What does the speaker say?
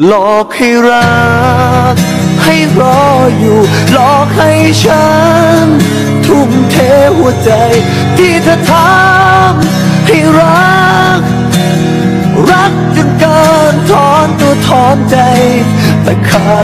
หลอกให้รัก ให้รออยู่ หลอกให้ฉัน ทุ่มเทหัวใจ ที่เธอทำให้รัก รักจนเกินถอนตัวถอนใจแต่ขาด